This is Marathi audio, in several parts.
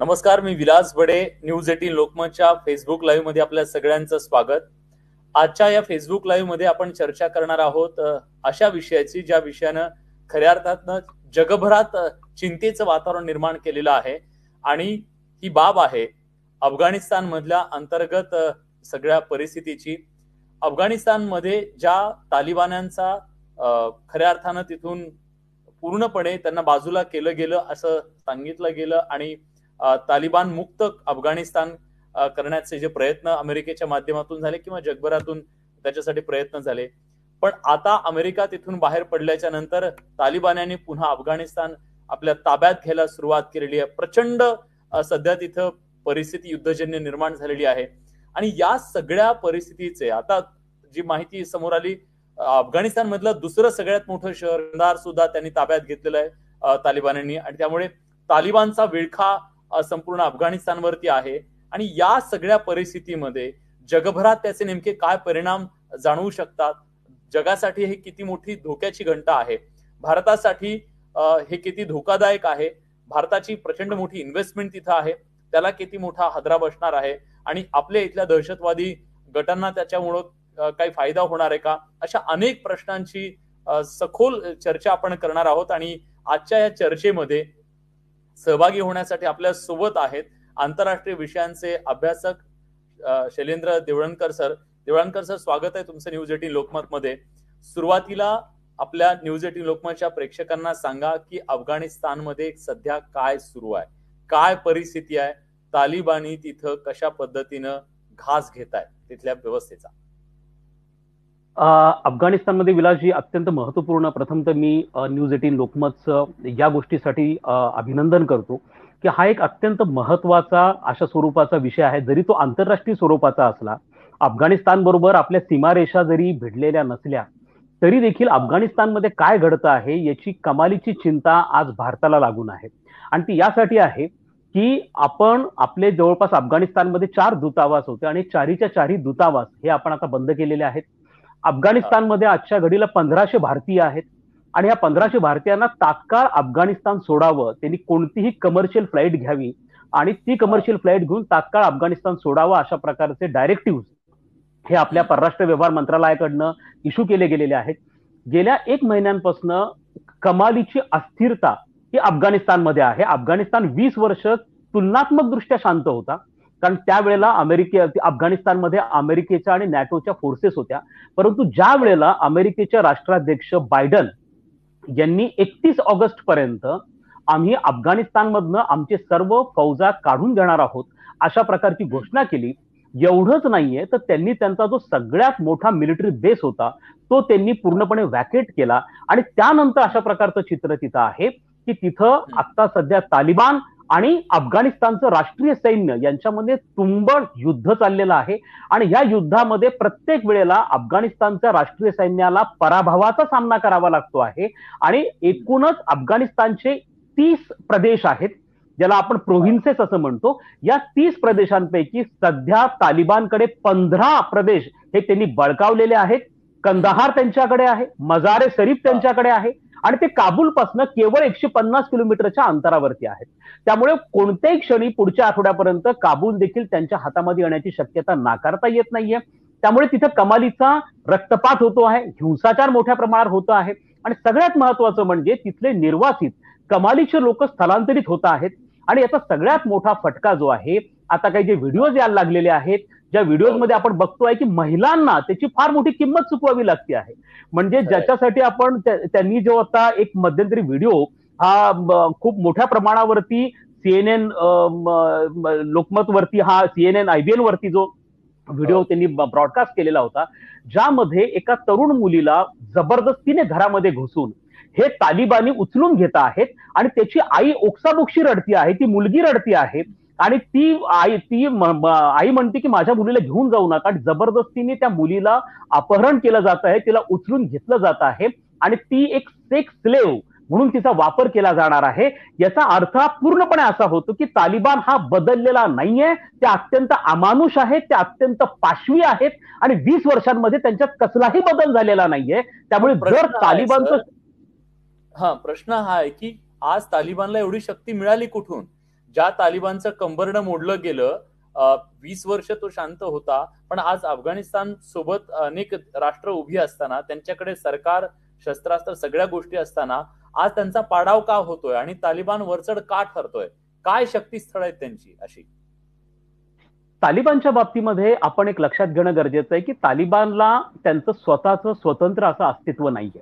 नमस्कार मी विलास बडे न्यूज एटीन लोकमतच्या फेसबुक लाईव्हमध्ये आपल्या सगळ्यांचं स्वागत. आजच्या या फेसबुक लाईव्हमध्ये आपण चर्चा करणार आहोत अशा विषयाची ज्या विषयानं खऱ्या अर्थातनं जगभरात चिंतेचं वातावरण निर्माण केलेलं आहे आणि ही बाब आहे अफगाणिस्तान मधल्या अंतर्गत सगळ्या परिस्थितीची. अफगाणिस्तानमध्ये ज्या तालिबान्यांचा खऱ्या अर्थानं तिथून पूर्णपणे त्यांना बाजूला केलं गेलं असं सांगितलं गेलं आणि तालिबान मुक्त अफगाणिस्तान करण्याचे जे प्रयत्न अमेरिकेच्या माध्यमातून झाले किंवा जगभरातून त्याच्यासाठी प्रयत्न झाले. पण आता अमेरिका तिथून बाहेर पडल्याच्या नंतर तालिबान्यांनी पुन्हा अफगाणिस्तान आपल्या ताब्यात घ्यायला सुरुवात केलेली आहे. प्रचंड सध्या तिथं परिस्थिती युद्धजन्य निर्माण झालेली आहे. आणि या सगळ्या परिस्थितीचे आता जी माहिती समोर आली अफगाणिस्तान मधलं दुसरं सगळ्यात मोठं शहर सुद्धा त्यांनी ताब्यात घेतलेलं आहे तालिबान्यांनी आणि त्यामुळे तालिबानचा विळखा संपूर्ण अफगाणिस्तानवरती आहे. आणि या सगळ्या परिस्थितीमध्ये जगभरात त्याचे नेमके काय परिणाम जाणवू शकतात? जगासाठी हे किती मोठी धोक्याची घंटा आहे? भारतासाठी हे किती धोकादायक आहे? भारताची प्रचंड मोठी इन्व्हेस्टमेंट तिथं आहे. त्याला किती मोठा हादरा बसणार आहे? आणि आपल्या इथल्या दहशतवादी गटांना त्याच्यामुळं काही फायदा होणार आहे का? अशा अनेक प्रश्नांची सखोल चर्चा आपण करणार आहोत. आणि आजच्या या चर्चेमध्ये सहभागी होण्यासाठी आपल्यासोबत आहेत आंतरराष्ट्रीय विषयांचे अभ्यासक शैलेंद्र देवळणकर सर. देवळणकर सर स्वागत आहे तुमचं न्यूज एटीन लोकमत मध्ये. सुरुवातीला आपल्या न्यूज एटीन लोकमतच्या प्रेक्षकांना सांगा की अफगाणिस्तानमध्ये सध्या काय सुरू आहे? काय परिस्थिती आहे? तालिबानी तिथं कशा पद्धतीनं घास घेत आहे तिथल्या व्यवस्थेचा? अफगाणिस्तानमध्ये विलासजी अत्यंत महत्त्वपूर्ण प्रथम तर मी न्यूज एटीन लोकमतचं या गोष्टीसाठी अभिनंदन करतो की हा एक अत्यंत महत्त्वाचा अशा स्वरूपाचा विषय आहे. जरी तो आंतरराष्ट्रीय स्वरूपाचा असला अफगाणिस्तान बरोबर आपल्या सीमारेषा जरी भिडलेल्या नसल्या तरी देखील अफगाणिस्तानमध्ये काय घडतं आहे याची कमालीची चिंता आज भारताला लागून आहे. आणि ती यासाठी आहे की आपण आपले जवळपास अफगाणिस्तानमध्ये चार दूतावास होते आणि चारीच्या चारी दूतावास हे आपण आता बंद केलेले आहेत. अफगाणिस्तानमध्ये आजच्या घडीला पंधराशे भारतीय आहेत. आणि या पंधराशे भारतीयांना तात्काळ अफगाणिस्तान सोडावं. त्यांनी कोणतीही कमर्शियल फ्लाईट घ्यावी. आणि ती कमर्शियल फ्लाईट घेऊन तात्काळ अफगाणिस्तान सोडावं अशा प्रकारचे डायरेक्टिव्ह हे आपल्या परराष्ट्र व्यवहार मंत्रालयाकडनं इश्यू केले गेलेले आहेत. गेल्या एक महिन्यांपासून कमालीची अस्थिरता ही अफगाणिस्तानमध्ये आहे. अफगाणिस्तान वीस वर्ष तुलनात्मक दृष्ट्या शांत होता. कारण त्यावेळेला अमेरिके अफगाणिस्तानमध्ये अमेरिकेच्या आणि नॅटोच्या फोर्सेस होत्या. परंतु ज्या वेळेला अमेरिकेचे राष्ट्राध्यक्ष बायडन यांनी एकतीस ऑगस्ट पर्यंत आम्ही अफगाणिस्तानमधनं आमचे सर्व फौजा काढून घेणार आहोत अशा प्रकारची घोषणा केली. एवढंच नाहीये तर त्यांनी त्यांचा जो सगळ्यात मोठा मिलिटरी बेस होता तो त्यांनी पूर्णपणे वॅकेट केला. आणि त्यानंतर अशा प्रकारचं चित्र तिथं आहे की तिथं आता सध्या तालिबान आणि अफगाणिस्तानचं राष्ट्रीय सैन्य यांच्यामध्ये तुंबळ युद्ध चाललेलं आहे. आणि या युद्धामध्ये प्रत्येक वेळेला अफगाणिस्तानच्या राष्ट्रीय सैन्याला पराभवाचा सामना करावा लागतो आहे. आणि एकूणच अफगाणिस्तानचे तीस प्रदेश आहेत ज्याला आपण प्रोव्हिन्सेस असं म्हणतो. या तीस प्रदेशांपैकी सध्या तालिबानकडे पंधरा प्रदेश हे त्यांनी बळकावलेले आहेत. कंदाहार त्यांच्याकडे आहे मजारे शरीफ त्यांच्याकडे आहे. आणि ते काबूलपासून केवळ एकशे पन्नास किलोमीटरच्या अंतरावरती आहेत. त्यामुळे कोणत्याही क्षणी पुढच्या आठवड्यापर्यंत काबूल देखील त्यांच्या हातामध्ये येण्याची शक्यता नाकारता येत नाहीये. त्यामुळे तिथं कमालीचा रक्तपात होतो आहे हिंसाचार मोठ्या प्रमाणावर होतो आहे. आणि सगळ्यात महत्वाचं म्हणजे तिथले निर्वासित कमालीचे लोक स्थलांतरित होत आहेत. आणि याचा सगळ्यात मोठा फटका जो आहे आता काही जे व्हिडिओज यायला लागलेले आहेत ज्या व्हिडिओजमध्ये आपण बघतोय की महिलांना त्याची फार मोठी किंमत चुकवावी लागते आहे. म्हणजे ज्याच्यासाठी आपण त्यांनी जो आता एक मध्यंतरी व्हिडिओ हा खूप मोठ्या प्रमाणावरती सीएनएन लोकमत वरती हा सीएनएन आयबीएन वरती जो व्हिडिओ त्यांनी ब्रॉडकास्ट केलेला होता ज्यामध्ये एका तरुण मुलीला जबरदस्तीने घरामध्ये घुसून हे तालिबानी उचलून घेत आहेत आणि त्याची आई ओक्साबोक्षी रडती आहे ती मुलगी रडती आहे. आणि ती आई ती आई म्हणते की माझ्या मुलीला घेऊन जाऊ नका. जबरदस्तीने त्या मुलीला अपहरण केलं जात आहे तिला उचलून घेतलं जात आहे आणि ती एक सेक्स स्लेव म्हणून तिचा वापर केला जाणार आहे. याचा अर्थ हा पूर्णपणे असा होतो की तालिबान हा बदललेला नाहीये. ते अत्यंत अमानुष आहेत ते अत्यंत पाशवी आहेत आणि वीस वर्षांमध्ये त्यांच्यात कसलाही बदल झालेला नाहीये. त्यामुळे जर तालिबानचं हा प्रश्न हा आहे की आज तालिबानला एवढी शक्ती मिळाली कुठून? ज्या तालिबानचं कंबरडं मोडलं गेलं वीस वर्ष तो शांत होता. पण आज अफगाणिस्तान सोबत अनेक राष्ट्र उभी असताना त्यांच्याकडे सरकार शस्त्रास्त्र सगळ्या गोष्टी असताना आज त्यांचा पाडाव का होतोय आणि तालिबान वरचढ का ठरतोय? काय शक्तीस्थळ आहेत त्यांची अशी? तालिबानच्या बाबतीमध्ये आपण एक लक्षात घेणं गरजेचं आहे की तालिबानला त्यांचं स्वतःचं स्वतंत्र असं अस्तित्व नाहीये.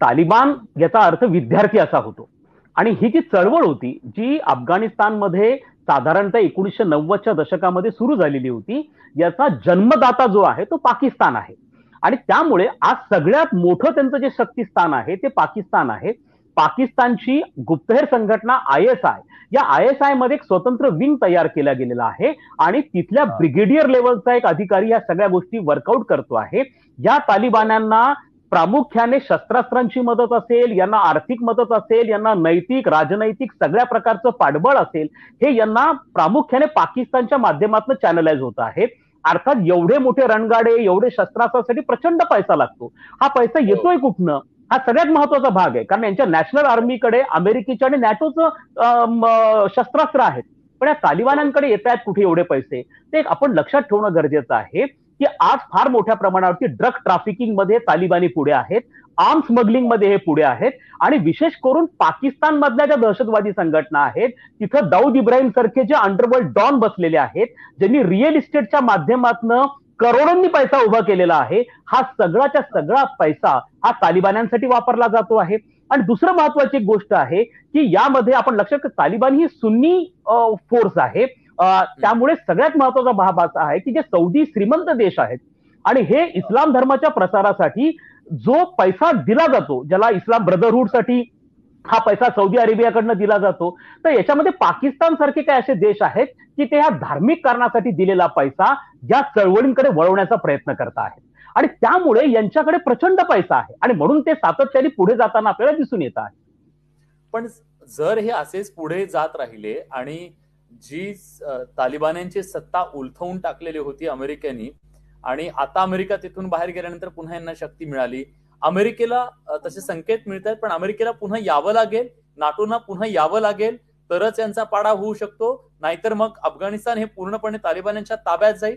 तालिबान याचा अर्थ विद्यार्थी असा होतो. आणि ही जी चळवळ होती जी अफगाणिस्तानमध्ये साधारणतः एकोणीसशे नव्वदच्या दशकामध्ये सुरू झालेली होती याचा जन्मदाता जो आहे तो पाकिस्तान आहे. आणि त्यामुळे आज सगळ्यात मोठं त्यांचं जे शक्तीस्थान आहे ते पाकिस्तान आहे. पाकिस्तानची गुप्तहेर संघटना आय एस आय या आय एस आयमध्ये एक स्वतंत्र विंग तयार केला गेलेला आहे आणि तिथल्या ब्रिगेडियर लेवलचा एक अधिकारी या सगळ्या गोष्टी वर्कआउट करतो आहे. या तालिबान्यांना प्रामुख्याने शस्त्रास्त्रांची मदत असेल यांना आर्थिक मदत असेल यांना नैतिक राजनैतिक सगळ्या प्रकारचं पाठबळ असेल हे यांना प्रामुख्याने पाकिस्तानच्या माध्यमातून चॅनलाइज होत आहे. अर्थात एवढे मोठे रणगाडे एवढे शस्त्रास्त्रासाठी प्रचंड पैसा लागतो. हा पैसा येतोय कुठनं? हा सगळ्यात महत्त्वाचा भाग आहे. कारण यांच्या नॅशनल आर्मीकडे अमेरिकेच्या आणि नॅटोचं शस्त्रास्त्र आहेत. पण या तालिबानांकडे येत आहेत कुठे एवढे पैसे? ते आपण लक्षात ठेवणं गरजेचं आहे. की आज फार मोठ्या प्रमाणावरती ड्रग ट्राफिकिंगमध्ये तालिबानी पुढे आहेत आर्म स्मगलिंगमध्ये हे पुढे आहेत आणि विशेष करून पाकिस्तान मधल्या ज्या दहशतवादी संघटना आहेत तिथं दाऊद इब्राहिम सारखे जे अंडरवर्ल्ड डॉन बसलेले आहेत ज्यांनी रिअल इस्टेटच्या माध्यमातून करोडोंनी पैसा उभा केलेला आहे हा सगळाच्या सगळा पैसा हा तालिबान्यांसाठी वापरला जातो आहे. आणि दुसरं महत्वाची एक गोष्ट आहे की यामध्ये आपण लक्षात तालिबान ही सुन्नी फोर्स आहे. त्यामुळे सगळ्यात महत्त्वाचा भाग असा आहे की जे सौदी श्रीमंत देश आहेत आणि हे इस्लाम धर्माच्या प्रसारासाठी जो पैसा दिला जातो ज्याला इस्लाम ब्रदरहूडसाठी हा पैसा सौदी अरेबियाकडनं दिला जातो तर याच्यामध्ये पाकिस्तान सारखे काही असे देश आहेत की ते ह्या धार्मिक कारणासाठी दिलेला पैसा या चळवळींकडे वळवण्याचा प्रयत्न करत आहेत. आणि त्यामुळे यांच्याकडे प्रचंड पैसा आहे आणि म्हणून ते सातत्याने पुढे जाताना आपल्याला दिसून येत आहे. पण जर हे असेच पुढे जात राहिले आणि जी तालिबान्यांची सत्ता उलथवून टाकलेली होती अमेरिकेनी आणि आता अमेरिका तिथून बाहेर गेल्यानंतर पुन्हा यांना शक्ती मिळाली. अमेरिकेला तसे संकेत मिळत आहेत पण अमेरिकेला पुन्हा यावं लागेल नाटोना पुन्हा यावं लागेल तरच यांचा पाडा होऊ शकतो नाहीतर मग अफगाणिस्तान हे पूर्णपणे तालिबान्यांच्या ताब्यात जाईल.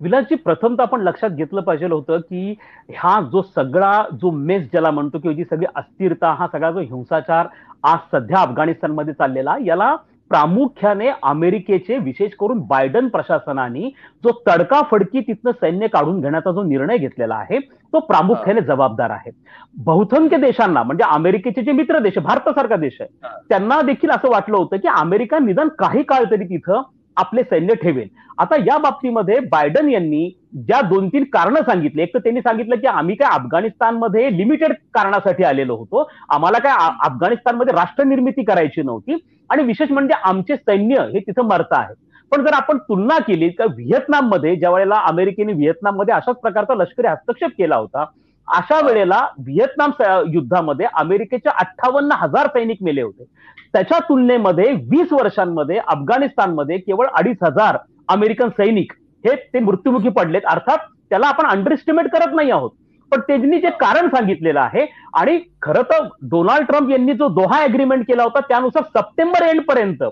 विलासजी प्रथमतः आपण लक्षात घेतलं पाहिजे होतं की हा जो सगळा जो मेस ज्याला म्हणतो की जी सगळी अस्थिरता हा सगळा जो हिंसाचार आज सध्या अफगाणिस्तानमध्ये चाललेला याला प्रामुख्याने अमेरिकेचे विशेष करून बायडन प्रशासनाने जो तडकाफडकी तिथनं सैन्य काढून घेण्याचा जो निर्णय घेतलेला आहे तो प्रामुख्याने जबाबदार आहे. बहुसंख्य देशांना म्हणजे अमेरिकेचे जे मित्र देश भारतासारखा देश आहे त्यांना देखील असं वाटलं होतं की अमेरिका निदान काही काळ तरी तिथं आपले सैन्य ठेवेल. आता या बाबतीमध्ये बायडन यांनी ज्या दोन तीन कारणं सांगितले एक तर त्यांनी सांगितलं की आम्ही काय अफगाणिस्तानमध्ये लिमिटेड कारणासाठी आलेलो होतो. आम्हाला काय अफगाणिस्तानमध्ये राष्ट्र निर्मिती करायची नव्हती. आणि विशेष म्हणजे आमचे सैन्य हे तिथं मरत आहे. पण जर आपण तुलना केली तर व्हिएतनाममध्ये ज्या वेळेला अमेरिकेने व्हिएतनाममध्ये अशाच प्रकारचा लष्करी हस्तक्षेप केला होता अशा वेळेला व्हिएतनाम युद्धामध्ये अमेरिकेचे अठ्ठावन्न हजार सैनिक मेले होते. त्याच्या तुलनेमध्ये वीस वर्षांमध्ये अफगाणिस्तानमध्ये केवळ अडीच हजार अमेरिकन सैनिक हे ते मृत्युमुखी पडलेत. अर्थात त्याला आपण अंडरएस्टिमेट करत नाही आहोत. पण त्यांनी जे कारण सांगितलेलं आहे आणि खरं तर डोनाल्ड ट्रम्प यांनी जो दोहा अग्रीमेंट केला होता त्यानुसार सप्टेंबर एंड पर्यंत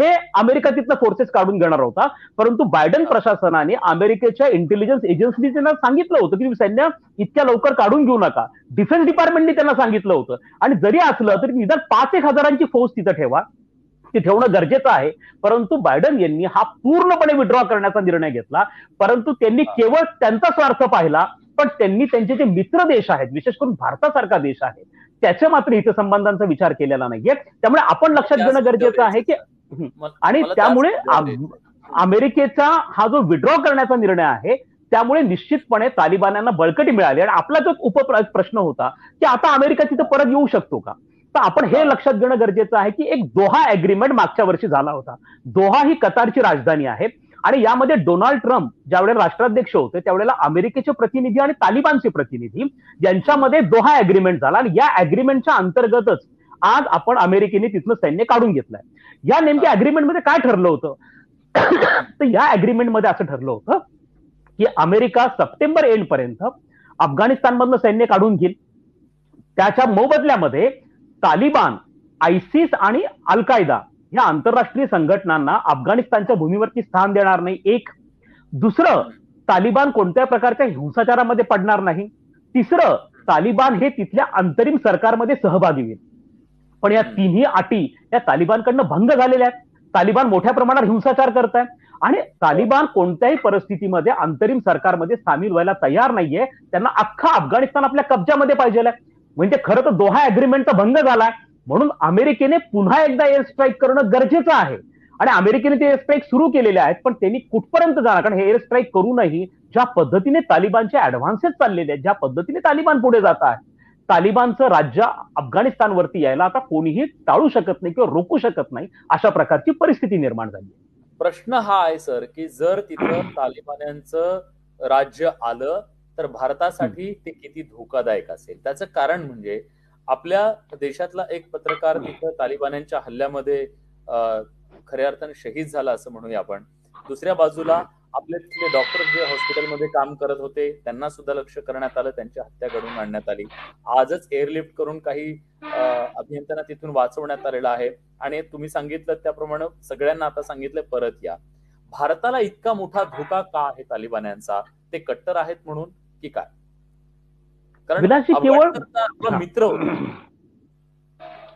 हे अमेरिका तिथनं फोर्सेस काढून घेणार होता. परंतु बायडन प्रशासनाने अमेरिकेच्या इंटेलिजन्स एजन्सीने त्यांना सांगितलं होतं की सैन्य इतक्या लवकर काढून घेऊ नका. डिफेन्स डिपार्टमेंटने त्यांना सांगितलं होतं. आणि जरी असलं तरी निदान पाच एक हजारांची फौज तिथं ठेवा. ती ठेवणं गरजेचं आहे. परंतु बायडन यांनी हा पूर्णपणे विड्रॉ करण्याचा निर्णय घेतला. परंतु त्यांनी केवळ त्यांचा स्वार्थ पाहिला पण त्यांनी त्यांचे जे मित्र देश आहेत विशेष करून भारतासारखा देश आहे त्याच्या मात्र हितसंबंधांचा विचार केलेला नाहीये. त्यामुळे आपण लक्षात घेणं गरजेचं आहे की आणि त्यामुळे अमेरिकेचा हा जो विड्रॉ करण्याचा निर्णय आहे त्यामुळे निश्चितपणे तालिबान्यांना बळकटी मिळाली. आणि आपला जो उप प्रश्न होता की आता अमेरिका तिथं परत येऊ शकतो का? तर आपण हे लक्षात घेणं गरजेचं आहे की एक दोहा अग्रीमेंट मागच्या वर्षी झाला होता. दोहा ही कतारची राजधानी आहे. आणि यामध्ये डोनाल्ड ट्रम्प ज्यावेळेला राष्ट्राध्यक्ष होते त्यावेळेला अमेरिकेचे प्रतिनिधी आणि तालिबानचे प्रतिनिधी यांच्यामध्ये दोहा अग्रीमेंट झाला. आणि या अग्रीमेंटच्या अंतर्गतच आज आपण अमेरिकेने तिथलं सैन्य काढून घेतलंय. या नेमक्या अग्रीमेंटमध्ये काय ठरलं होतं? तर या अग्रीमेंटमध्ये असं ठरलं होतं की अमेरिका सप्टेंबर एंड पर्यंत अफगाणिस्तानमधलं सैन्य काढून घेईल. त्याच्या मोबदल्यामध्ये तालिबान आयसिस आणि अल कायदा ह्या आंतरराष्ट्रीय संघटनांना अफगाणिस्तानच्या भूमीवरती स्थान देणार नाही. एक. दुसरं तालिबान कोणत्या प्रकारच्या हिंसाचारामध्ये पडणार नाही? तिसरं तालिबान हे तिथल्या अंतरिम सरकारमध्ये सहभागी होईल. पण या तिन्ही अटी या तालिबानकडनं भंग झालेल्या आहेत. तालिबान मोठ्या प्रमाणात हिंसाचार करत आहे. आणि तालिबान कोणत्याही परिस्थितीमध्ये अंतरिम सरकारमध्ये सामील व्हायला तयार नाहीये. त्यांना अख्खा अफगाणिस्तान आपल्या कब्जामध्ये पाहिजे म्हणजे खरं तर दोहा अग्रीमेंटचा भंग झालाय. म्हणून अमेरिकेने पुन्हा एकदा एअर स्ट्राईक करणं गरजेचं आहे. आणि अमेरिकेने ते एअर स्ट्राईक सुरू केलेले आहेत पण त्यांनी कुठपर्यंत जाणार? कारण हे एअर स्ट्राईक करूनही ज्या पद्धतीने तालिबानचे ऍडव्हान्सेस चाललेले आहेत ज्या पद्धतीने तालिबान पुढे जात आहे तालिबानचं राज्य अफगाणिस्तानवरती यायला आता कोणीही टाळू शकत नाही किंवा रोखू शकत नाही अशा प्रकारची परिस्थिती निर्माण झाली प्रश्न हा आहे सर की जर तिथं तालिबान्यांचं राज्य आलं तर भारतासाठी ते किती धोकादायक असेल? त्याचं कारण म्हणजे आपल्या देशातला एक पत्रकार तिथं तालिबान्यांच्या हल्ल्यामध्ये खऱ्या अर्थाने शहीद झाला असं म्हणूया आपण. दुसऱ्या बाजूला आपले तिथले डॉक्टर जे हॉस्पिटलमध्ये काम करत होते त्यांना सुद्धा लक्ष करण्यात आलं त्यांची हत्या घडून आणण्यात आली. आजच एअरलिफ्ट करून काही अभियंत्यांना तिथून वाचवण्यात आलेलं आहे. आणि तुम्ही सांगितलं त्याप्रमाणे सगळ्यांना आता सांगितलं परत या. भारताला इतका मोठा धोका का आहे तालिबान्यांचा? ते कट्टर आहेत म्हणून की काय? कारण केवळ मित्र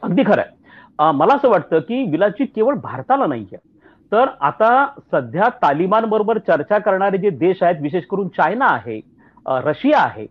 अगदी खरंय मला असं वाटतं की विलासजी केवळ भारताला नाहीये. तर आता सध्या तालिबान बरोबर चर्चा करणारे जे देश आहेत विशेष करून चायना आहे रशिया आहे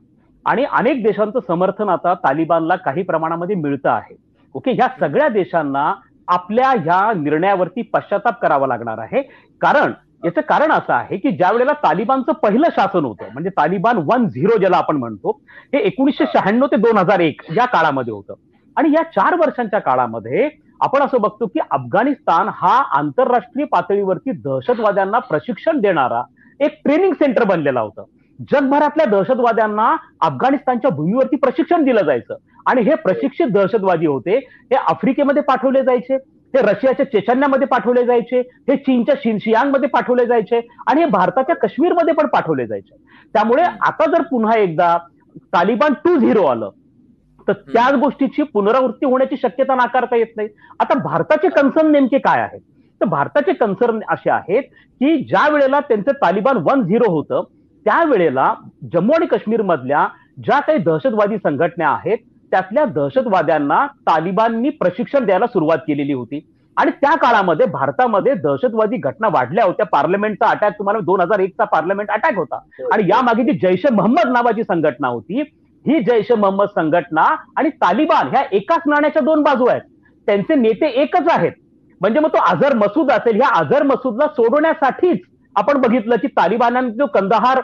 आणि अनेक देशांचं समर्थन आता तालिबानला काही प्रमाणामध्ये मिळतं आहे. ओके ह्या सगळ्या देशांना आपल्या ह्या निर्णयावरती पश्चाताप करावा लागणार आहे. कारण याचं कारण असं आहे की ज्या वेळेला तालिबानचं पहिलं शासन होतं म्हणजे तालिबान वन झिरो ज्याला आपण म्हणतो हे एकोणीसशे शहाण्णव ते दोन हजार एक या काळामध्ये होतं. आणि या चार वर्षांच्या काळामध्ये आपण असं बघतो की अफगाणिस्तान हा आंतरराष्ट्रीय पातळीवरती दहशतवाद्यांना प्रशिक्षण देणारा एक ट्रेनिंग सेंटर बनलेला होता. जगभरातल्या दहशतवाद्यांना अफगाणिस्तानच्या भूमीवरती प्रशिक्षण दिलं जायचं. आणि हे प्रशिक्षित दहशतवादी होते हे आफ्रिकेमध्ये पाठवले जायचे हे रशियाच्या चेचन्यामध्ये पाठवले जायचे हे चीनच्या शिनशियांगमध्ये पाठवले जायचे आणि हे भारताच्या काश्मीरमध्ये पण पाठवले जायचे. त्यामुळे आता जर पुन्हा एकदा तालिबान टू झिरो आलं तर त्याच गोष्टीची पुनरावृत्ती होण्याची शक्यता नाकारता येत नाही. आता भारताचे कन्सर्न नेमके काय आहेत तर भारताचे कन्सर्न असे आहेत की ज्या वेळेला त्यांचं तालिबान वन झिरो होतं त्यावेळेला जम्मू आणि काश्मीर मधल्या ज्या काही दहशतवादी संघटना आहेत त्यातल्या दहशतवाद्यांना तालिबाननी प्रशिक्षण द्यायला सुरुवात केलेली होती. आणि त्या काळामध्ये भारतामध्ये दहशतवादी घटना वाढल्या होत्या. पार्लमेंटचा अटॅक तुम्हाला दोन हजार एकचा पार्लमेंट अटॅक होता. आणि यामागे जी जैश मोहम्मद नावाची संघटना होती ही जैश मोहम्मद संघटना आणि तालिबान ह्या एकाच नाण्याच्या दोन बाजू आहेत. त्यांचे नेते एकच आहेत. म्हणजे मग तो अझर मसूद असेल ह्या अझर मसूदला सोडवण्यासाठीच आपण बघितलं की तालिबानांनी जो कंदहार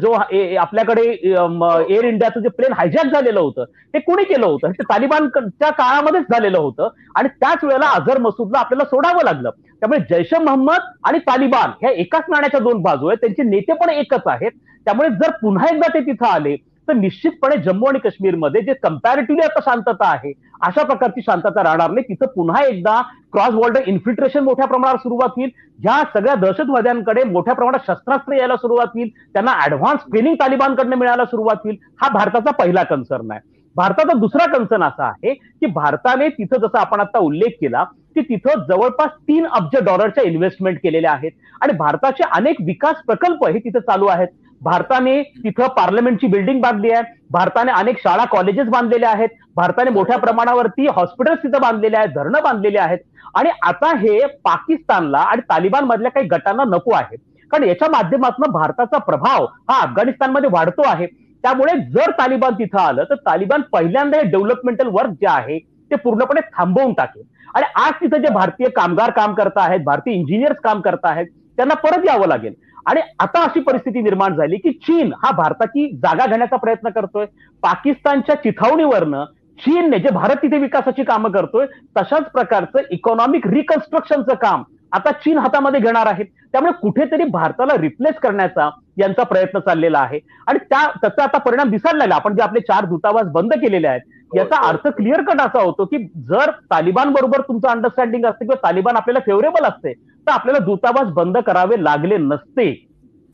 जो आपल्याकडे एअर इंडियाचं जे प्लेन हायजॅक झालेलं होतं ते कोणी केलं होतं? ते तालिबानच्या काळामध्येच झालेलं होतं. आणि त्याच वेळेला अझर मसूदला आपल्याला सोडावं लागलं. त्यामुळे जैश महम्मद आणि तालिबान ह्या एकाच नाण्याच्या दोन बाजू आहेत. त्यांचे नेते पण एकच आहेत. त्यामुळे जर पुन्हा एकदा ते तिथं आले तर निश्चितपणे जम्मू आणि काश्मीरमध्ये जे कम्पॅरेटिव्हली आता शांतता आहे अशा प्रकारची शांतता राहणार नाही. तिथं पुन्हा एकदा क्रॉस बॉर्डर इन्फिल्ट्रेशन मोठ्या प्रमाणात सुरुवात होईल. ह्या सगळ्या दहशतवाद्यांकडे मोठ्या प्रमाणात शस्त्रास्त्र यायला सुरुवात होईल त्यांना ऍडव्हान्स ट्रेनिंग तालिबानकडनं मिळायला सुरुवात होईल. हा भारताचा पहिला कन्सर्न आहे. भारताचा दुसरा कन्सर्न असा आहे की भारताने तिथं जसं आपण आता उल्लेख केला की तिथं जवळपास तीन अब्ज डॉलरच्या इन्व्हेस्टमेंट केलेल्या आहेत. आणि भारताचे अनेक विकास प्रकल्प हे तिथं चालू आहेत. भारताने तिथं पार्लमेंटची बिल्डिंग बांधली आहे. भारताने अनेक शाळा कॉलेजेस बांधलेले आहेत. भारताने मोठ्या प्रमाणावरती हॉस्पिटल्स तिथं बांधलेले आहेत धरणं बांधलेले आहेत. आणि आता हे पाकिस्तानला आणि तालिबान मधल्या काही गटांना नको आहे. कारण याच्या माध्यमातून भारताचा प्रभाव हा अफगाणिस्तानमध्ये वाढतो आहे. त्यामुळे जर तालिबान तिथं आलं तर तालिबान पहिल्यांदा हे डेव्हलपमेंटल वर्क जे आहे ते पूर्णपणे थांबवून टाकेल. आणि आज तिथं जे भारतीय कामगार काम करत आहेत भारतीय इंजिनियर्स काम करत आहेत त्यांना परत यावं लागेल. आणि आता अशी परिस्थिती निर्माण झाली की चीन हा भारताची जागा घेण्याचा प्रयत्न करतोय. पाकिस्तानच्या चिथावणीवरनं चीनने जे भारत तिथे विकासाची कामं करतोय तशाच प्रकारचं इकॉनॉमिक रिकन्स्ट्रक्शनचं काम आता चीन हातामध्ये घेणार आहेत. त्यामुळे कुठेतरी भारताला रिप्लेस करण्याचा यांचा प्रयत्न चाललेला आहे. आणि त्या त्याचा आता परिणाम दिसायला लागला. आपण जे आपले चार दूतावास बंद केलेले आहेत याचा अर्थ क्लिअर कट असा होतो की जर तालिबान बरोबर तुमचं अंडरस्टँडिंग असते किंवा तालिबान आपल्याला फेवरेबल असते तर आपल्याला दूतावास बंद करावे लागले नसते.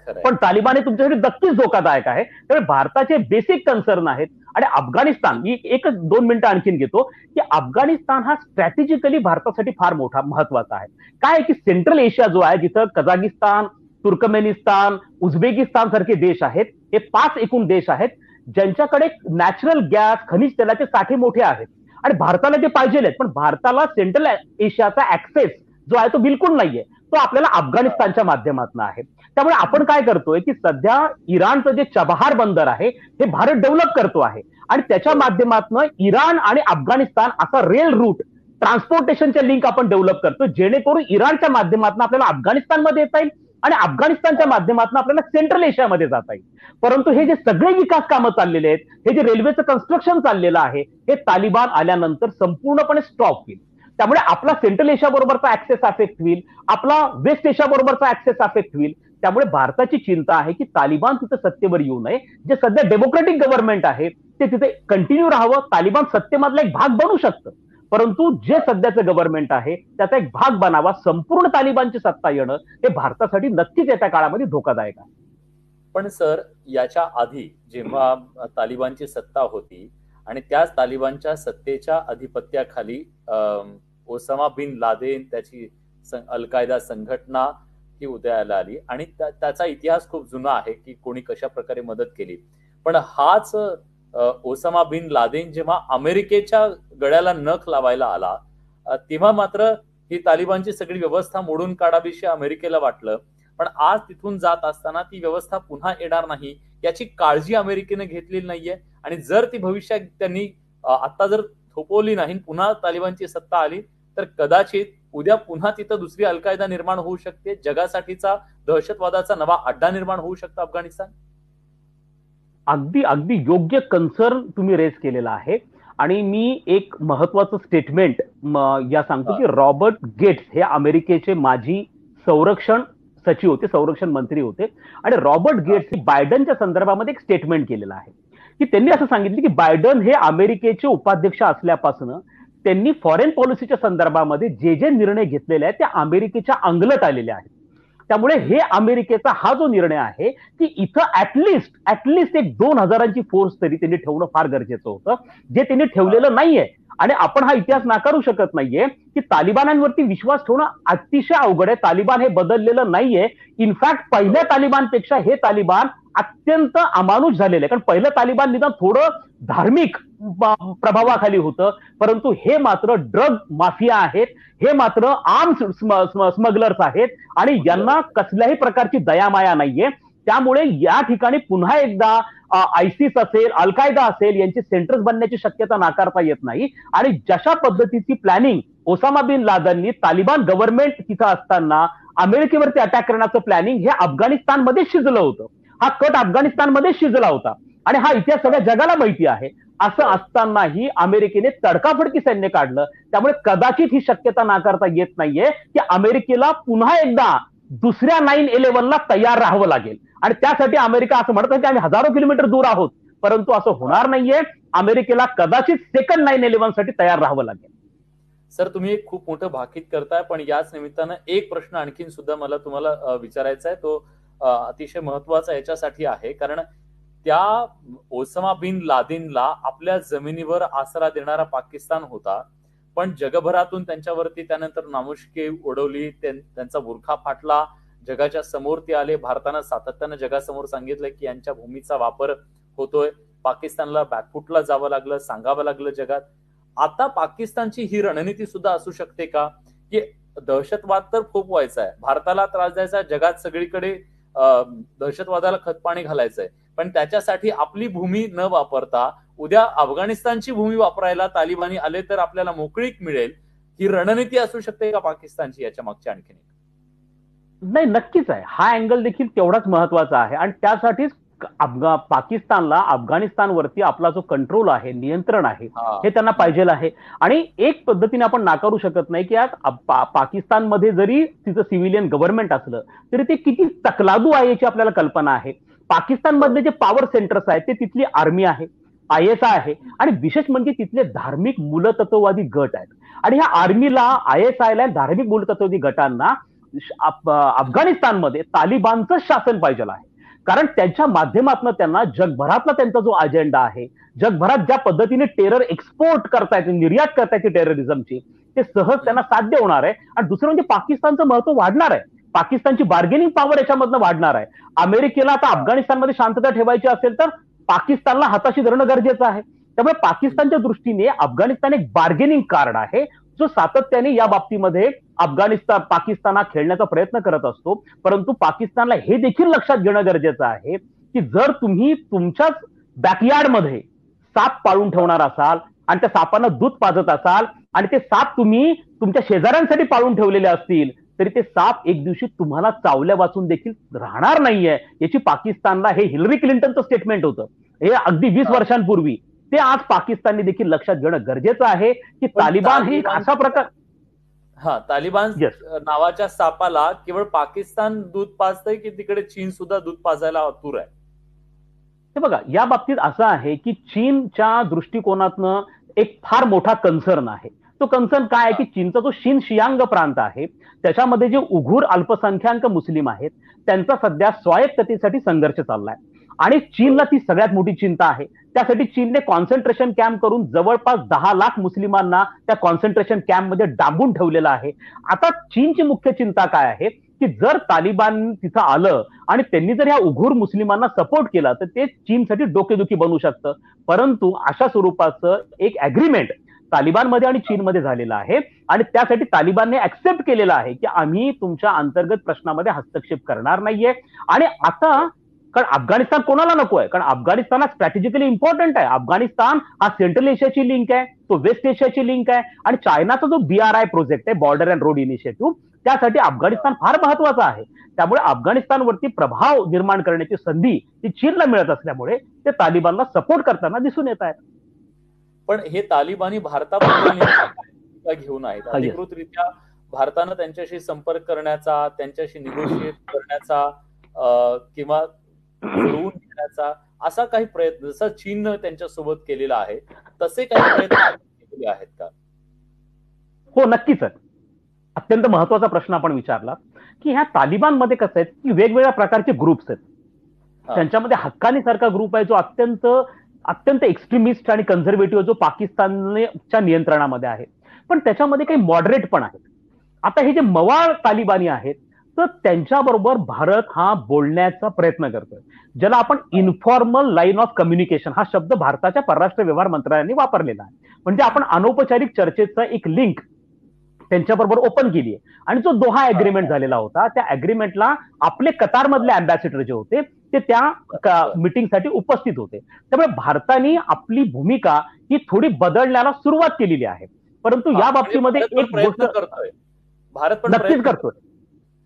पण तालिबान हे तुमच्यासाठी नक्कीच धोकादायक आहे. त्यामुळे भारताचे बेसिक कन्सर्न आहेत. आणि अफगाणिस्तान मी एकच दोन मिनिटं आणखीन घेतो की अफगाणिस्तान हा स्ट्रॅटेजिकली भारतासाठी फार मोठा महत्त्वाचा आहे. काय की सेंट्रल एशिया जो आहे जिथं कझागिस्तान तुर्कमेनिस्तान उझबेकिस्तान सारखे देश आहेत हे पाच एकूण देश आहेत. ज्यांच्याकडे नॅचरल गॅस खनिज तेलाचे साठे मोठे आहेत. आणि भारताला ते पाहिजे पण भारताला सेंट्रल एशियाचा ऍक्सेस जो आहे तो बिलकुल नाहीये. तो आपल्याला अफगाणिस्तानच्या माध्यमातून आहे. त्यामुळे आपण काय करतोय की सध्या इराणचं जे चबहार बंदर आहे हे भारत डेव्हलप करतो आहे. आणि त्याच्या माध्यमातून इराण आणि अफगाणिस्तान असा रेल रूट ट्रान्सपोर्टेशनच्या लिंक आपण डेव्हलप करतो जेणेकरून इराणच्या माध्यमातून आपल्याला अफगाणिस्तानमध्ये येता येईल. आणि अफगाणिस्तानच्या माध्यमातून आपल्याला सेंट्रल एशियामध्ये जाता येईल. परंतु हे जे सगळे विकास कामं चाललेले आहेत हे जे रेल्वेचं कन्स्ट्रक्शन चाललेलं आहे हे तालिबान आल्यानंतर संपूर्णपणे स्टॉप होईल. त्यामुळे आपला सेंट्रल एशिया बरोबरचा ऍक्सेस अफेक्ट होईल आपला वेस्ट एशिया बरोबरचा ऍक्सेस अफेक्ट होईल. त्यामुळे भारताची चिंता आहे की तालिबान तिथं सत्तेवर येऊ नये. जे सध्या डेमोक्रेटिक गव्हर्नमेंट आहे ते तिथे कंटिन्यू राहावं. तालिबान सत्तेमधला एक भाग बनू शकतं. परंतु जे सध्याचं गव्हर्नमेंट आहे त्याचा एक भाग बनावा संपूर्ण तालिबानची सत्ता येणं हे भारतासाठी नक्कीच येत्या काळामध्ये धोकादायक आहे. पण सर याच्या आधी जेव्हा तालिबानची सत्ता होती आणि त्याच तालिबानच्या सत्तेच्या अधिपत्याखाली ओसामा बिन लादेन त्याची अल कायदा संघटना ही उदयाला आली. आणि त्याचा इतिहास खूप जुना आहे की कोणी कशा प्रकारे मदत केली. पण हाच ओसामा बिन लादेन जेव्हा अमेरिकेच्या गळ्याला नख लावायला आला तेव्हा मात्र ही तालिबानची सगळी व्यवस्था मोडून काढावीशी अमेरिकेला वाटलं. पण आज तिथून जात असताना ती व्यवस्था पुन्हा येणार नाही याची काळजी अमेरिकेने घेतलेली नाहीये. आणि जर ती भविष्यात त्यांनी आता जर थोपवली नाही पुन्हा तालिबानची सत्ता आली तर कदाचित उद्या पुन्हा तिथं दुसरी अलकायदा निर्माण होऊ शकते. जगासाठीचा दहशतवादाचा नवा अड्डा निर्माण होऊ शकतो अफगाणिस्तान. अगदी अगदी योग्य कन्सर्न तुम्ही रेस केलेला आहे. आणि मी एक महत्वाचं स्टेटमेंट या सांगतो की रॉबर्ट गेट्स हे अमेरिकेचे माजी संरक्षण सचिव होते संरक्षण मंत्री होते. आणि रॉबर्ट गेट्स बायडनच्या संदर्भामध्ये एक स्टेटमेंट केलेलं आहे. की त्यांनी असं सांगितलं की बायडन हे अमेरिकेचे उपाध्यक्ष असल्यापासून त्यांनी फॉरेन पॉलिसीच्या संदर्भामध्ये जे जे निर्णय घेतलेले आहेत ते अमेरिकेच्या अंगलट आलेले आहेत. त्यामुळे हे अमेरिकेचा हा जो निर्णय आहे की इथं ऍटलिस्ट ऍटलिस्ट एक दोन हजारांची फोर्स तरी त्यांनी ठेवणं फार गरजेचं होतं जे त्यांनी ठेवलेलं नाहीये. आणि आपण हा इतिहास नाकारू शकत नाहीये की तालिबानांवरती विश्वास ठेवणं अतिशय अवघड आहे. तालिबान हे बदललेलं नाहीये. इनफॅक्ट पहिल्या तालिबानपेक्षा हे तालिबान अत्यंत अमानुष झालेले कारण पहिलं तालिबान निदान थोडं धार्मिक प्रभावाखाली होतं. परंतु हे मात्र ड्रग माफिया आहेत. हे मात्र आर्म्स स्मगलर्स आहेत. आणि यांना कसल्याही प्रकारची दयामाया नाहीये. त्यामुळे या ठिकाणी पुन्हा एकदा आयसिस असेल अल कायदा असेल यांची सेंटर्स बनण्याची शक्यता नाकारता येत नाही. आणि जशा पद्धतीची प्लॅनिंग ओसामा बिन लादननी तालिबान गव्हर्नमेंट तिथं असताना अमेरिकेवरती अटॅक करण्याचं प्लॅनिंग हे अफगाणिस्तानमध्ये शिजलं होतं. हा कट अफगाणिस्तानमध्ये शिजला होता. आणि हा इतिहास सगळ्या जगाला माहिती आहे. असं असतानाही अमेरिकेने तडकाफडकी सैन्य काढलं. त्यामुळे कदाचित ही शक्यता नाकारता येत नाहीये की अमेरिकेला पुन्हा एकदा दुसऱ्या नाईन इलेव्हनला तयार राहावं लागेल. आणि त्यासाठी अमेरिका असं म्हणत की आम्ही हजारो किलोमीटर दूर आहोत. परंतु असं होणार नाहीये. अमेरिकेला कदाचित सेकंड नाईन इलेव्हनसाठी तयार राहावं लागेल. सर तुम्ही खूप मोठं भाकीत करताय पण याच निमित्तानं एक प्रश्न आणखीन सुद्धा मला तुम्हाला विचारायचा आहे. तो अतिशय महत्त्वाचा याच्यासाठी आहे. कारण त्या ओसमा बिन लादेनला आपल्या जमिनीवर आसरा देणारा पाकिस्तान होता. पण जगभरातून त्यांच्यावरती त्यानंतर नामुष्की उडवली त्यांचा बुरखा फाटला. जगाच्या समोर ते आले. भारतानं सातत्यानं जगासमोर सांगितलं की यांच्या भूमीचा वापर होतोय. पाकिस्तानला बॅकफुटला जावं लागलं सांगावं लागलं जगात. आता पाकिस्तानची ही रणनीती सुद्धा असू शकते का? की दहशतवाद तर खूप व्हायचा आहे. भारताला त्रास द्यायचा जगात सगळीकडे दहशतवादाला खतपाणी घालायचंय. पण त्याच्यासाठी आपली भूमी न वापरता उद्या अफगाणिस्तानची भूमी वापरायला तालिबानी आले तर आपल्याला मोकळीक मिळेल. ही रणनीती असू शकते का पाकिस्तानची याच्या मागच्या आणखीन नाही नक्कीच आहे. हा अँगल देखील तेवढाच महत्त्वाचा आहे. आणि त्यासाठीच अफगा पाकिस्तानला अफगाणिस्तानवरती आपला जो कंट्रोल आहे नियंत्रण आहे हे. त्यांना पाहिजे आहे. आणि एक पद्धतीने आपण नाकारू शकत नाही की आज पाकिस्तानमध्ये जरी तिचं सिव्हिलियन गव्हर्नमेंट असलं तरी ते किती तकलादू आहे याची आपल्याला कल्पना आहे. पाकिस्तानमधले जे पॉवर सेंटर्स आहेत ते तिथली आर्मी आहे आय एस आय आहे. आणि विशेष म्हणजे तिथले धार्मिक मूलतत्ववादी गट आहेत. आणि ह्या आर्मीला आय एस आयला धार्मिक मूलतत्ववादी गटांना अफगाणिस्तानमध्ये तालिबानचं शासन पाहिजे आहे. कारण त्यांच्या माध्यमातून त्यांना जगभरातला त्यांचा जो अजेंडा आहे जगभरात ज्या पद्धतीने टेरर एक्सपोर्ट करतायत निर्यात करतायत टेररिझमची ते सहज त्यांना साध्य होणार आहे. आणि दुसरं म्हणजे पाकिस्तानचं महत्त्व वाढणार आहे. पाकिस्तानची बार्गेनिंग पॉवर याच्यामधनं वाढणार आहे. अमेरिकेला आता अफगाणिस्तानमध्ये शांतता ठेवायची असेल तर पाकिस्तानला हाताशी धरणं गरजेचं आहे. त्यामुळे पाकिस्तानच्या दृष्टीने अफगाणिस्तान एक बार्गेनिंग कार्ड आहे. जो सातत्याने या बाबतीमध्ये अफगाणिस्तान पाकिस्तान खेळण्याचा प्रयत्न करत असतो परंतु पाकिस्तानला हे देखील लक्षात घेणं गरजेचं आहे की जर तुम्ही तुमच्याच बॅकयार्डमध्ये साप पाळून ठेवणार असाल आणि त्या सापांना दूध पाजत असाल आणि ते साप तुम्ही तुमच्या शेजाऱ्यांसाठी पाळून ठेवलेले असतील तरी ते साप एक दिवशी तुम्हाला चावल्या वाचून देखील राहणार नाहीये याची पाकिस्तानला हे हिलरी क्लिंटनचं स्टेटमेंट होतं. हे अगदी वीस वर्षांपूर्वी ते आज पाकिस्तानने देखील लक्षात घेणं गरजेचं आहे की तालिबान हे असा प्रकार हा तालिबान. नावाच्या सापाला केवळ पाकिस्तान दूध पाजतंय की तिकडे चीन सुद्धा दूध पाजायला आतुर आहे? हे बघा या बाबतीत असं आहे की चीनच्या दृष्टिकोनातनं एक फार मोठा कन्सर्न आहे. तो कन्सर्न काय आहे की चीनचा जो शिन शियांग प्रांत आहे त्याच्यामध्ये जे उघूर अल्पसंख्याक मुस्लिम आहेत त्यांचा सध्या स्वायत्ततेसाठी संघर्ष चाललाय. आणि चीनला ती सगळ्यात मोठी चिंता आहे. त्यासाठी चीनने कॉन्सन्ट्रेशन कॅम्प करून जवळपास दहा लाख मुस्लिमांना त्या कॉन्सन्ट्रेशन कॅम्पमध्ये डांबून ठेवलेलं आहे. आता चीनची मुख्य चिंता काय आहे? की जर तालिबान तिथं आलं आणि त्यांनी जर ह्या उघूर मुस्लिमांना सपोर्ट केला तर ते चीनसाठी डोकेदुखी बनू शकतं. परंतु अशा स्वरूपाचं एक अग्रीमेंट तालिबानमध्ये आणि चीनमध्ये झालेलं आहे. आणि त्यासाठी तालिबानने ऍक्सेप्ट केलेलं आहे की आम्ही तुमच्या अंतर्गत प्रश्नामध्ये हस्तक्षेप करणार नाहीये. आणि आता कारण अफगाणिस्तान कोणाला नको आहे? कारण अफगाणिस्तान हा स्ट्रॅटेजिकली इम्पॉर्टंट आहे. अफगाणिस्तान हा सेंट्रल एशियाची लिंक आहे तो वेस्ट एशियाची लिंक आहे आणि चायनाचा जो बीआरआय प्रोजेक्ट आहे बॉर्डर अँड रोड इनिशिएटिव्ह त्यासाठी अफगाणिस्तान फार महत्त्वाचा आहे. त्यामुळे अफगाणिस्तानवरती प्रभाव निर्माण करण्याची संधी ही चीनला मिळत असल्यामुळे ते तालिबानला सपोर्ट करताना दिसून येत आहेत. पण हे तालिबानी भारताबद्दल घेऊन आहेत. अधिकृतरित्या भारतानं त्यांच्याशी संपर्क करण्याचा त्यांच्याशी निगोशिएट करण्याचा किंवा जुळवून घेण्याचा असा काही प्रयत्न जसा चीननं त्यांच्यासोबत केलेला आहे तसे काही प्रयत्न केलेले आहेत का? हो नक्कीच अत्यंत महत्त्वाचा प्रश्न आपण विचारला की ह्या तालिबानमध्ये कसं आहे की वेगवेगळ्या प्रकारचे ग्रुप्स आहेत. त्यांच्यामध्ये हक्कानी सारखा ग्रुप आहे जो अत्यंत अत्यंत एक्स्ट्रीमिस्ट आणि कन्झर्वेटिव्ह जो पाकिस्तानच्या नियंत्रणामध्ये आहे. पण त्याच्यामध्ये काही मॉडरेट पण आहेत. आता हे जे मवाळ तालिबानी आहेत तर त्यांच्याबरोबर भारत हा बोलण्याचा प्रयत्न करतोय. ज्याला आपण इन्फॉर्मल लाईन ऑफ कम्युनिकेशन हा शब्द भारताच्या परराष्ट्र व्यवहार मंत्रालयाने वापरलेला आहे. म्हणजे आपण अनौपचारिक चर्चेचा एक लिंक त्यांच्याबरोबर ओपन केली आहे. आणि जो दोहा अग्रीमेंट झालेला होता त्या अग्रीमेंटला आपले कतारमधले अँबॅसिडर जे होते ते त्या मिटिंगसाठी उपस्थित होते. त्यामुळे भारताने आपली भूमिका ही थोडी बदलण्याला सुरुवात केलेली आहे. परंतु या हा, बाबतीमध्ये म्हणजे एक गोष्ट नक्कीच करतोय.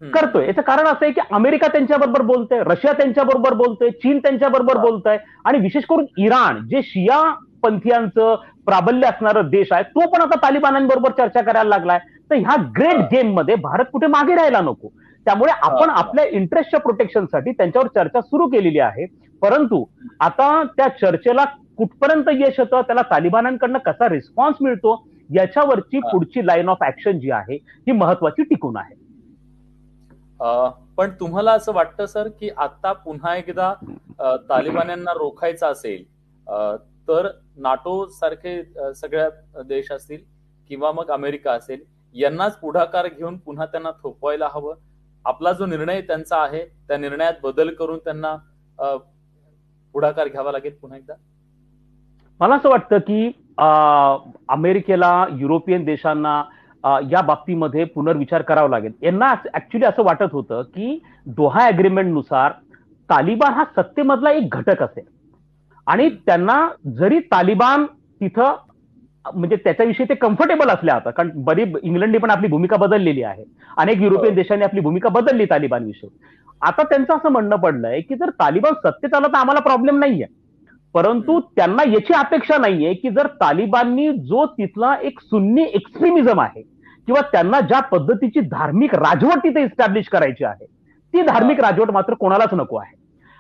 करतोय याचं कारण असं आहे की अमेरिका त्यांच्याबरोबर बोलतोय रशिया त्यांच्याबरोबर बोलतोय चीन त्यांच्याबरोबर. बोलतोय आणि विशेष करून इराण जे शिया पंथीयांचं प्राबल्य असणारा देश आहे तो पण आता तालिबानांबरोबर चर्चा करायला लागलाय तर ह्या ग्रेट. गेममध्ये भारत कुठे मागे राहायला नको त्यामुळे आपण. आपल्या इंटरेस्टच्या प्रोटेक्शनसाठी त्यांच्यावर चर्चा सुरू केलेली आहे परंतु आता त्या चर्चेला कुठपर्यंत यश येतं त्याला तालिबानांकडनं कसा रिस्पॉन्स मिळतो याच्यावरची. पुढची लाईन ऑफ ऍक्शन जी आहे ही महत्वाची टिकून आहे पण तुम्हाला असं वाटतं सर की आता पुन्हा एकदा तालिबान्यांना रोखायचं असेल अं, तर नाटो सारखे सगळ्या देश असतील किंवा मग अमेरिका असेल यांनाच पुढाकार घेऊन पुन्हा त्यांना थोपवायला हवं? आपला जो निर्णय त्यांचा आहे त्या निर्णयात बदल करून त्यांना अं, पुढाकार घ्यावा लागेल पुन्हा एकदा? मला असं वाटतं की अमेरिकेला युरोपियन देशांना या बाबतीमध्ये पुनर्विचार करावा लागेल. यांना ऍक्च्युली असं वाटत होतं की दोहा नुसार तालिबान हा सत्तेमधला एक घटक असेल. आणि त्यांना जरी तालिबान तिथं म्हणजे त्याच्याविषयी ते कम्फर्टेबल असल्या आता कारण बरी इंग्लंडने पण आपली भूमिका बदललेली आहे. अनेक युरोपियन हो. देशांनी आपली भूमिका बदलली तालिबान विषयी आता त्यांचं असं म्हणणं पडलंय की जर तालिबान सत्तेत आलं तर आम्हाला प्रॉब्लेम नाहीये. परंतु त्यांना याची अपेक्षा नाहीये की जर तालिबाननी जो तिथला एक सुन्नी एक्स्ट्रीमिझम आहे किंवा त्यांना ज्या पद्धतीची धार्मिक राजवट तिथे इस्टॅब्लिश करायची आहे ती धार्मिक राजवट मात्र कोणालाच नको आहे.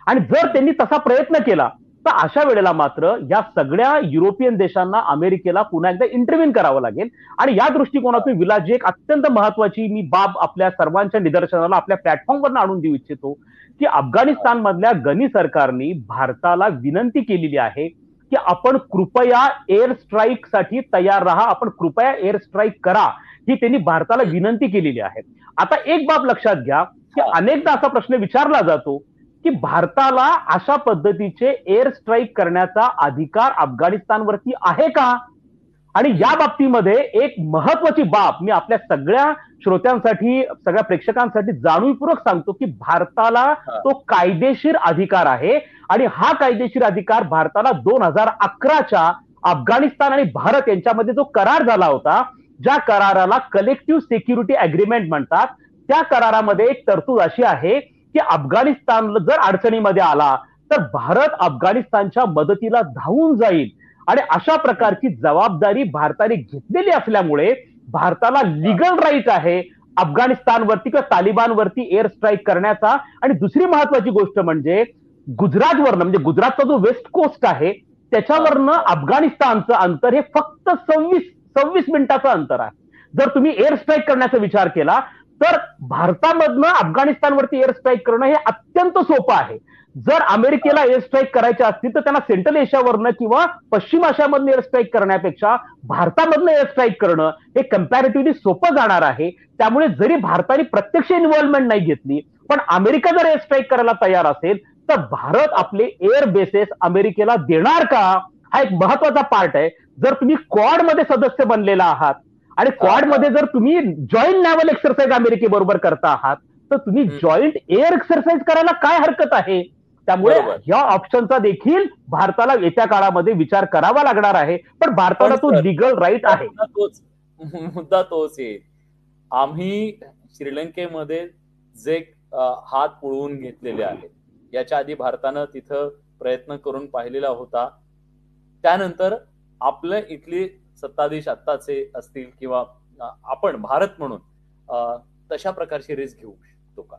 आणि जर त्यांनी तसा प्रयत्न केला तर अशा वेळेला मात्र या सगळ्या युरोपियन देशांना अमेरिकेला पुन्हा एकदा इंटरव्ह्यून करावं लागेल. आणि या दृष्टिकोनातून विलाजी एक अत्यंत महत्वाची मी बाब आपल्या सर्वांच्या निदर्शनाला आपल्या प्लॅटफॉर्मवर आणून देऊ इच्छितो. की अफगाणिस्तान मधल्या गनी सरकारने भारताला विनंती केलेली आहे की आपण कृपया एअर स्ट्राईकसाठी तयार राहा आपण कृपया एअर स्ट्राईक करा ही त्यांनी भारताला विनंती केलेली आहे. आता एक बाब लक्षात घ्या की अनेकदा असा प्रश्न विचारला जातो की भारताला अशा पद्धतीचे एअर स्ट्राईक करण्याचा अधिकार अफगाणिस्तानवरती आहे का? आणि या बाबतीमध्ये एक महत्वाची बाब मी आपल्या सगळ्या श्रोत्यांसाठी सगळ्या प्रेक्षकांसाठी जाणीवपूर्वक सांगतो की भारताला तो कायदेशीर अधिकार आहे. आणि हा कायदेशीर अधिकार भारताला दोन हजार अकराच्या अफगाणिस्तान आणि भारत यांच्यामध्ये जो करार झाला होता ज्या कराराला कलेक्टिव्ह सिक्युरिटी अग्रीमेंट म्हणतात त्या करारामध्ये एक तरतूद अशी आहे की अफगाणिस्तान जर अडचणीमध्ये आला तर भारत अफगाणिस्तानच्या मदतीला धावून जाईल. आणि अशा प्रकारची जबाबदारी भारताने घेतलेली असल्यामुळे भारताला लिगल राईट आहे अफगाणिस्तानवरती किंवा तालिबानवरती एअर स्ट्राईक करण्याचा. आणि दुसरी महत्वाची गोष्ट म्हणजे गुजरातवरनं म्हणजे गुजरातचा जो वेस्ट कोस्ट आहे त्याच्यावरनं अफगाणिस्तानचं अंतर हे फक्त सव्वीस सव्वीस मिनिटाचं अंतर आहे. जर तुम्ही एअर स्ट्राईक करण्याचा विचार केला तर भारतामधनं अफगाणिस्तानवरती एअर स्ट्राईक करणं हे अत्यंत सोपं आहे. जर अमेरिकेला एअर स्ट्राईक करायचे असतील तर त्यांना सेंट्रल एशियावरनं किंवा पश्चिम आशियामधनं एअर स्ट्राईक करण्यापेक्षा भारतामधनं एअर स्ट्राईक करणं हे कम्पॅरेटिव्हली सोपं जाणार आहे. त्यामुळे जरी भारताने प्रत्यक्ष इन्व्हॉल्वमेंट नाही घेतली पण अमेरिका जर एअर स्ट्राईक करायला तयार असेल तर भारत आपले एअर बेसेस अमेरिकेला देणार का? हा एक महत्त्वाचा पार्ट आहे. जर तुम्ही क्वाडमध्ये सदस्य बनलेला आहात आणि क्वाडमध्ये जर तुम्ही जॉईंट नॅव्हल एक्सरसाइज अमेरिकेबरोबर करता आहात तर तुम्ही जॉईंट एअर एक्सरसाइज करायला काय हरकत आहे? त्यामुळे या ऑप्शनचा देखील भारताला येत्या काळामध्ये विचार करावा लागणार आहे. पण भारताला तो लिगल राईट आहे. तोच मुद्दा तोच येईल आम्ही श्रीलंकेमध्ये जे हात पुळवून घेतलेले आहेत याच्या आधी भारतानं तिथं प्रयत्न करून पाहिलेला होता. त्यानंतर आपलं इथली सत्ताधीश आत्ताचे असतील किंवा आपण भारत म्हणून तशा प्रकारची रिस्क घेऊ शकतो का?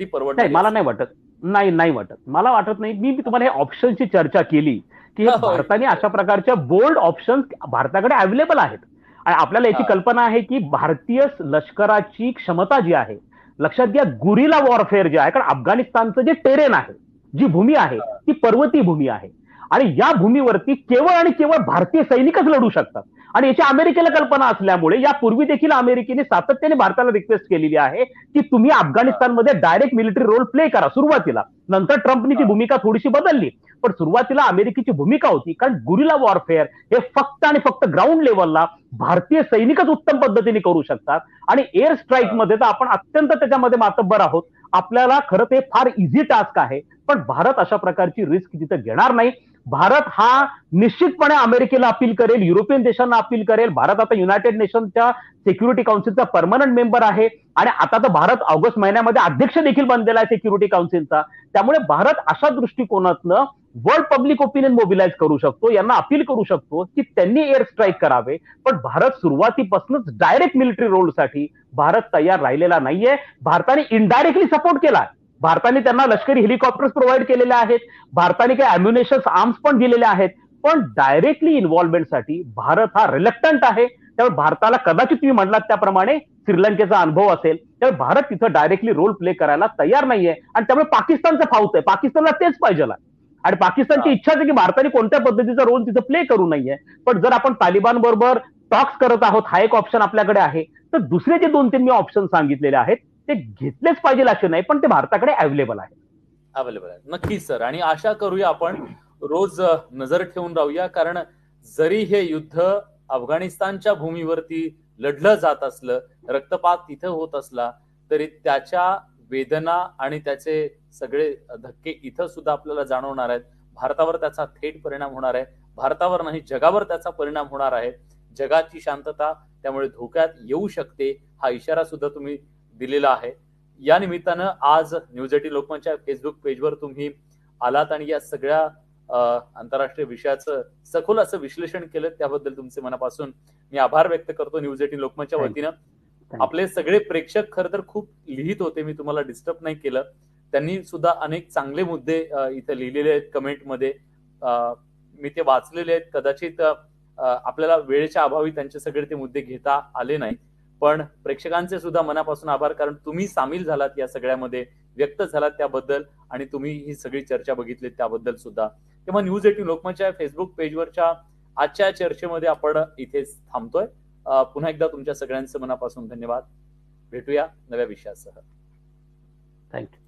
ती परवड मला नाही वाटत. नाही नाही वाटत. मला वाटत नाही मी तुम्हाला हे ऑप्शनची चर्चा केली की भारताने अशा प्रकारच्या बोल्ड ऑप्शन भारताकडे अवेलेबल आहेत. आणि आपल्याला याची कल्पना आहे की भारतीय लष्कराची क्षमता जी आहे लक्षात घ्या गुरिला वॉरफेअर जे आहे कारण अफगाणिस्तानचं जे टेरेन आहे जी भूमी आहे ती पर्वतीय भूमी आहे. आणि या भूमीवरती केवळ आणि केवळ भारतीय सैनिकच लढू शकतात. आणि याची अमेरिकेला कल्पना असल्यामुळे यापूर्वी देखील अमेरिकेने सातत्याने भारताला रिक्वेस्ट केलेली आहे की तुम्ही अफगाणिस्तानमध्ये डायरेक्ट मिलिटरी रोल प्ले करा सुरुवातीला. नंतर ट्रम्पनी ती भूमिका थोडीशी बदलली. पण सुरुवातीला अमेरिकेची भूमिका होती कारण गुरिला वॉरफेअर हे फक्त आणि फक्त ग्राउंड लेवलला भारतीय सैनिकच उत्तम पद्धतीने करू शकतात. आणि एअर स्ट्राईकमध्ये तर आपण अत्यंत त्याच्यामध्ये मातब्बर आहोत. आपल्याला खरं ते फार इझी टास्क आहे. पण भारत अशा प्रकारची रिस्क तिथं घेणार नाही भारत हा निश्चितपणे अमेरिकेला अपील करेल युरोपियन देशांना अपील करेल. भारत आता युनायटेड नेशनच्या सिक्युरिटी काउन्सिलचा परमनंट मेंबर आहे आणि आता तर भारत ऑगस्ट महिन्यामध्ये अध्यक्ष देखील बनलेला आहे सिक्युरिटी काउन्सिलचा. त्यामुळे भारत अशा दृष्टिकोनातनं वर्ल्ड पब्लिक ओपिनियन मोबिलाइज करू शकतो यांना अपील करू शकतो की त्यांनी एअर स्ट्राईक करावे. पण भारत सुरुवातीपासूनच डायरेक्ट मिलिटरी रोलसाठी भारत तयार राहिलेला नाहीये. भारताने इनडायरेक्टली सपोर्ट केला भारताने त्यांना लष्करी हेलिकॉप्टर्स प्रोव्हाइड केलेले आहेत. भारताने काही अम्युनेशन आर्म्स पण दिलेले आहेत. पण डायरेक्टली इन्व्हॉल्वमेंटसाठी भारत हा रिलक्टंट आहे. त्यामुळे भारताला कदाचित तुम्ही म्हटलात त्याप्रमाणे श्रीलंकेचा अनुभव असेल. त्यामुळे भारत तिथं डायरेक्टली रोल प्ले करायला तयार नाहीये. आणि त्यामुळे पाकिस्तानचं फावत आहे. पाकिस्तानला तेच पाहिजे आणि पाकिस्तानची इच्छा आहे की भारताने कोणत्या पद्धतीचा रोल तिथं प्ले करू नये पण जर आपण तालिबान बरोबर टॉक्स करत आहोत हा एक ऑप्शन आपल्याकडे आहे. तर दुसरे जे दोन तीन मी ऑप्शन सांगितलेले आहेत ते घेतलेच पाहिजे असे नाही पण ते भारताकडे अवेलेबल आहे. अवेलेबल आहे. नक्कीच सर. आणि आशा करूया आपण रोज नजर ठेवून राहूया कारण जरी हे युद्ध अफगाणिस्तानच्या भूमीवरती लढलं जात असलं रक्तपात तिथं होत असला तरी त्याच्या वेदना आणि त्याचे सगळे धक्के इथं सुद्धा आपल्याला जाणवणार आहेत. भारतावर त्याचा थेट परिणाम होणार आहे. भारतावर नाही जगावर त्याचा परिणाम होणार आहे. जगाची शांतता त्यामुळे धोक्यात येऊ शकते. हा इशारा सुद्धा तुम्ही दिलेला आहे. या निमित्तानं आज न्यूज एटी लोकमतच्या फेसबुक पेजवर तुम्ही आलात आणि या सगळ्या आंतरराष्ट्रीय विषयाचं सखोल असं विश्लेषण केलं त्याबद्दल तुमचे मनापासून मी आभार व्यक्त करतो न्यूज एटीन लोकमतच्या वतीनं. आपले सगळे प्रेक्षक खर तर खूप लिहित होते मी तुम्हाला डिस्टर्ब नाही केलं. त्यांनी सुद्धा अनेक चांगले मुद्दे इथे लिहिलेले आहेत कमेंटमध्ये मी ते वाचलेले आहेत. कदाचित आपल्याला वेळेच्या अभावी त्यांचे सगळे ते मुद्दे घेता आले नाही पण प्रेक्षकांचे सुद्धा मनापासून आभार कारण तुम्ही सामील झालात या सगळ्यामध्ये व्यक्त झालात त्याबद्दल आणि तुम्ही ही सगळी चर्चा बघितली त्याबद्दल सुद्धा. तेव्हा न्यूज एटीन लोकमतच्या फेसबुक पेजवरच्या आजच्या चर्चेमध्ये आपण इथेच थांबतोय. पुन्हा एकदा तुमच्या सगळ्यांचं मनापासून धन्यवाद. भेटूया नव्या विषयासह. थँक्यू